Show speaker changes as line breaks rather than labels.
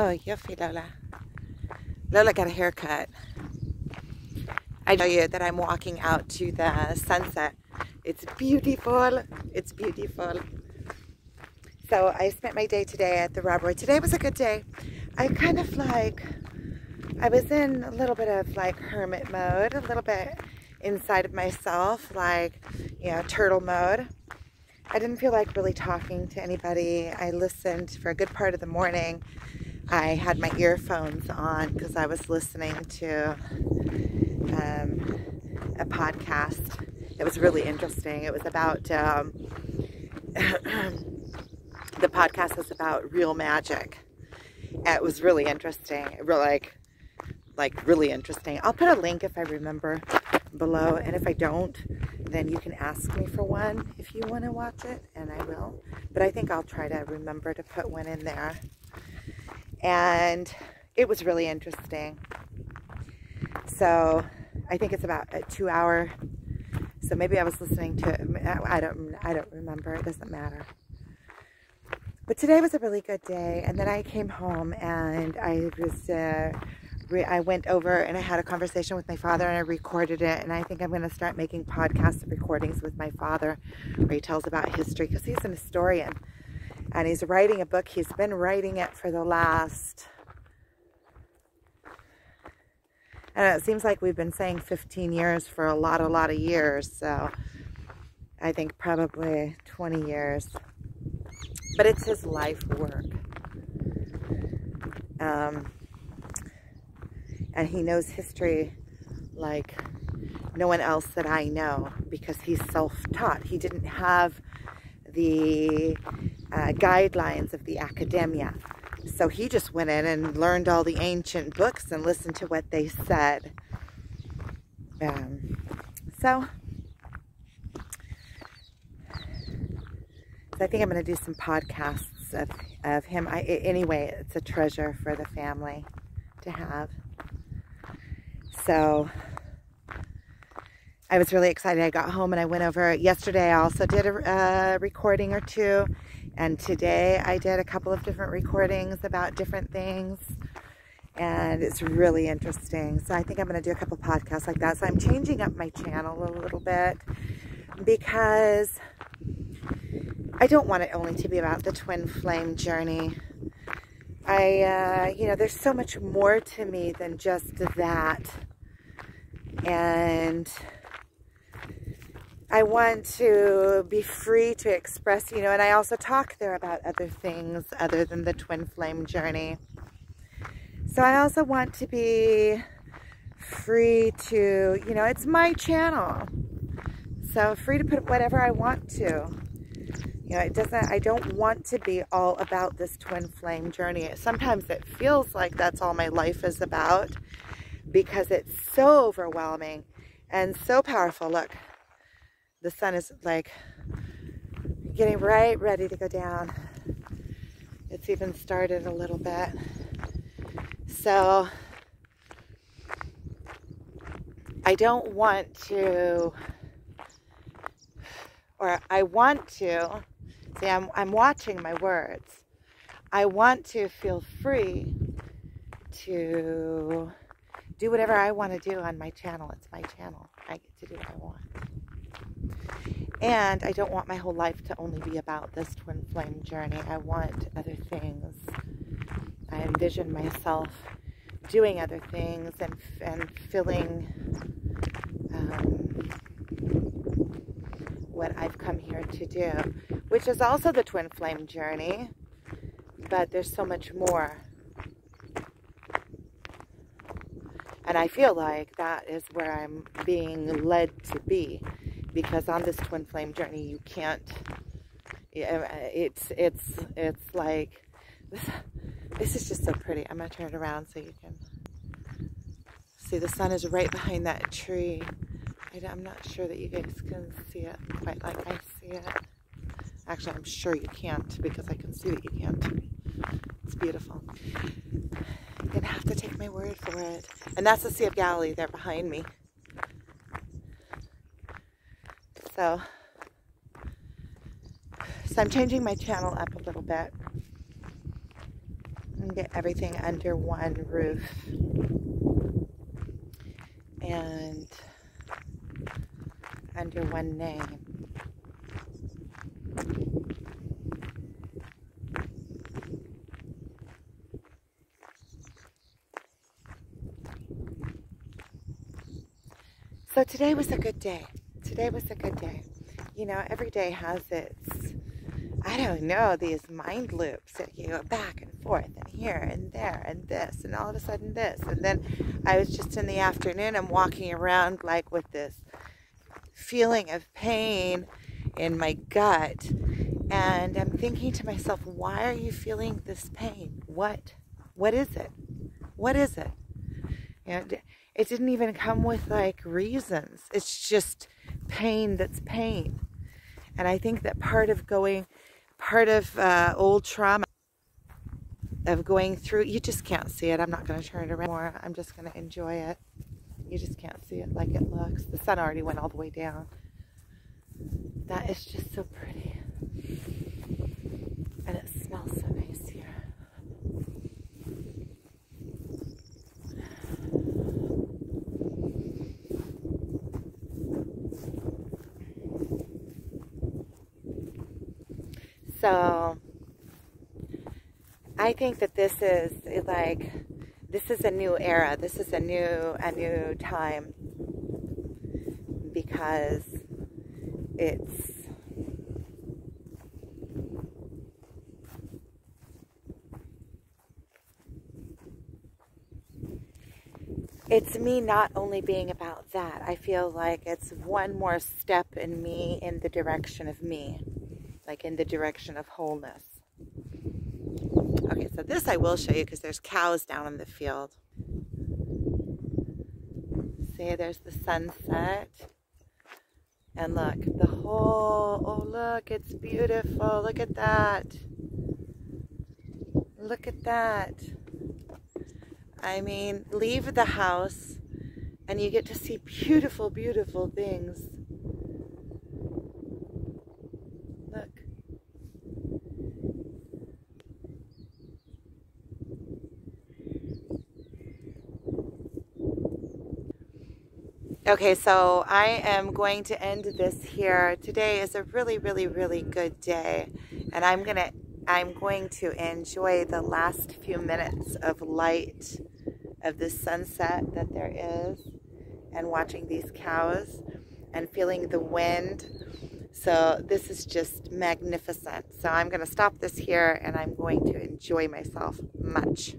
Oh, yuffie, Lola. Lola got a haircut. I tell you that I'm walking out to the sunset. It's beautiful. It's beautiful. So I spent my day today at the Rob Roy. Today was a good day. I kind of like, I was in a little bit of like hermit mode, a little bit inside of myself, like, you know, turtle mode. I didn't feel like really talking to anybody. I listened for a good part of the morning. I had my earphones on because I was listening to um, a podcast. It was really interesting. It was about, um, the podcast was about real magic. It was really interesting. Really, like, like really interesting. I'll put a link if I remember below. And if I don't, then you can ask me for one if you want to watch it, and I will. But I think I'll try to remember to put one in there. And it was really interesting. So I think it's about a two hour. So maybe I was listening to, I don't, I don't remember. It doesn't matter. But today was a really good day. And then I came home and I was uh, I went over and I had a conversation with my father and I recorded it. And I think I'm going to start making podcast recordings with my father where he tells about history because he's an historian and he's writing a book. He's been writing it for the last, and it seems like we've been saying 15 years for a lot, a lot of years. So I think probably 20 years. But it's his life work. Um, and he knows history like no one else that I know because he's self-taught. He didn't have the uh, guidelines of the academia. So he just went in and learned all the ancient books and listened to what they said. Um, so, so I think I'm going to do some podcasts of, of him. I, anyway, it's a treasure for the family to have. So I was really excited. I got home and I went over yesterday. I also did a recording or two. And today I did a couple of different recordings about different things. And it's really interesting. So I think I'm going to do a couple podcasts like that. So I'm changing up my channel a little bit because I don't want it only to be about the twin flame journey. I, uh, you know, there's so much more to me than just that. And I want to be free to express, you know, and I also talk there about other things other than the twin flame journey. So I also want to be free to, you know, it's my channel. So free to put whatever I want to. You know, it doesn't, I don't want to be all about this twin flame journey. Sometimes it feels like that's all my life is about because it's so overwhelming and so powerful. Look, the sun is like getting right ready to go down. It's even started a little bit. So I don't want to, or I want to See, I'm, I'm watching my words. I want to feel free to do whatever I want to do on my channel. It's my channel. I get to do what I want. And I don't want my whole life to only be about this twin flame journey. I want other things. I envision myself doing other things and, and filling um, what I've come here to do, which is also the twin flame journey, but there's so much more. And I feel like that is where I'm being led to be, because on this twin flame journey, you can't. It's it's it's like this. This is just so pretty. I'm gonna turn it around so you can see the sun is right behind that tree. I'm not sure that you guys can see it quite like I see it. Actually, I'm sure you can't because I can see that you can't. It's beautiful. You're going to have to take my word for it. And that's the Sea of Galilee there behind me. So, so I'm changing my channel up a little bit. and get everything under one roof. And under one name. So today was a good day. Today was a good day. You know, every day has its, I don't know, these mind loops that you go back and forth and here and there and this and all of a sudden this. And then I was just in the afternoon, I'm walking around like with this feeling of pain in my gut. And I'm thinking to myself, why are you feeling this pain? What? What is it? What is it? And it didn't even come with like reasons. It's just pain that's pain. And I think that part of going, part of uh, old trauma, of going through, you just can't see it. I'm not going to turn it around more. I'm just going to enjoy it. You just can't see it like it looks. The sun already went all the way down. That is just so pretty. And it smells so nice here. So I think that this is like this is a new era. This is a new a new time because it's it's me not only being about that. I feel like it's one more step in me in the direction of me, like in the direction of wholeness. Okay, so this I will show you because there's cows down in the field. See, there's the sunset. And look, the whole, oh look, it's beautiful. Look at that. Look at that. I mean, leave the house and you get to see beautiful, beautiful things. Look. Okay, so I am going to end this here. Today is a really, really, really good day. And I'm going to I'm going to enjoy the last few minutes of light of the sunset that there is and watching these cows and feeling the wind. So this is just magnificent. So I'm going to stop this here and I'm going to enjoy myself much.